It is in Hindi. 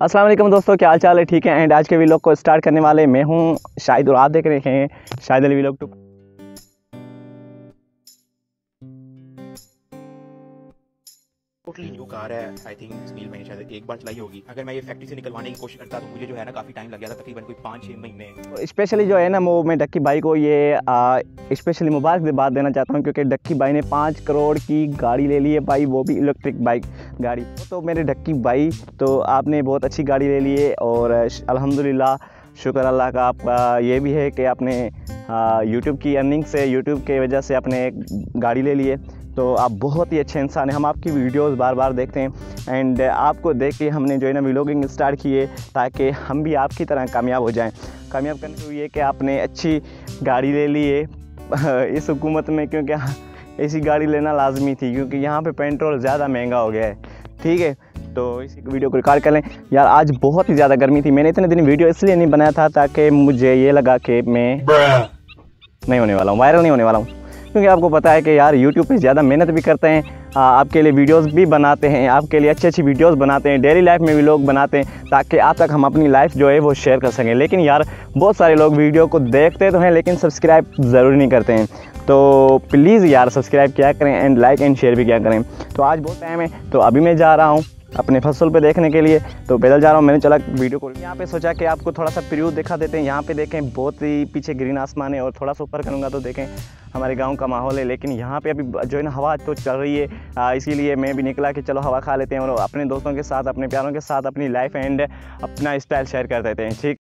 अस्सलाम वालेकुम दोस्तों क्या हाल चाल है? ठीक है? एंड आज के वीलॉग को स्टार्ट करने वाले मैं हूँ शाहिद और आप देख रहे हैं Shahid Ali vlog two totally new car है। आई थिंक मैंने शायद एक बार चलाई होगी। अगर मैं ये फैक्ट्री से निकलवाने की कोशिश करता तो मुझे जो है ना काफ़ी टाइम लग गया था तकरीबन कोई पाँच छः महीने स्पेशली जो है ना वो मैं डक्की भाई को ये स्पेशली मुबारक मुबारकबाद देना चाहता हूँ क्योंकि डक्की भाई ने पाँच करोड़ की गाड़ी ले ली है भाई वो भी इलेक्ट्रिक बाइक गाड़ी। तो मेरे ढक्की भाई तो आपने बहुत अच्छी गाड़ी ले ली है और अल्हम्दुलिल्लाह, शुक्र अल्लाह का आपका ये भी है कि आपने यूट्यूब की अर्निंग से यूट्यूब के वजह से आपने एक गाड़ी ले ली है। तो आप बहुत ही अच्छे इंसान हैं। हम आपकी वीडियोस बार बार देखते हैं एंड आपको देख के हमने जो है ना व्लॉगिंग स्टार्ट किए ताकि हम भी आपकी तरह कामयाब हो जाएँ। कामयाब करने के लिए कि आपने अच्छी गाड़ी ले ली है, इस हुकूमत में क्योंकि ऐसी गाड़ी लेना लाजमी थी क्योंकि यहाँ पे पेट्रोल ज़्यादा महँगा हो गया है। ठीक है? तो इसी वीडियो को रिकॉर्ड कर लें। यार आज बहुत ही ज़्यादा गर्मी थी। मैंने इतने दिन वीडियो इसलिए नहीं बनाया था ताकि मुझे ये लगा कि मैं नहीं होने वाला हूँ वायरल नहीं होने वाला हूँ। क्योंकि आपको पता है कि यार यूट्यूब पे ज़्यादा मेहनत भी करते हैं आपके लिए वीडियोस भी बनाते हैं, आपके लिए अच्छी अच्छी वीडियोस बनाते हैं डेली लाइफ में भी लोग बनाते हैं, ताकि आप तक हम अपनी लाइफ जो है वो शेयर कर सकें। लेकिन यार, बहुत सारे लोग वीडियो को देखते तो हैं, लेकिन सब्सक्राइब ज़रूर नहीं करते हैं। तो प्लीज़ यार सब्सक्राइब क्या करें एंड लाइक एंड शेयर भी क्या करें। तो आज बहुत टाइम है तो अभी मैं जा रहा हूँ अपने फ़सल पे देखने के लिए। तो पैदल जा रहा हूँ, मैंने चला वीडियो को। यहाँ पे सोचा कि आपको थोड़ा सा प्रिव्यू दिखा देते हैं। यहाँ पे देखें, बहुत ही पीछे ग्रीन आसमान है और थोड़ा सा ऊपर करूँगा तो देखें। हमारे गाँव का माहौल है, लेकिन यहाँ पे अभी जो है ना, हवा तो चल रही है। इसीलिए मैं भी निकला कि चलो, हवा खा लेते हैं और अपने दोस्तों के साथ, अपने प्यारों के साथ, अपनी लाइफ एंड अपना स्टाइल शेयर कर देते हैं, ठीक?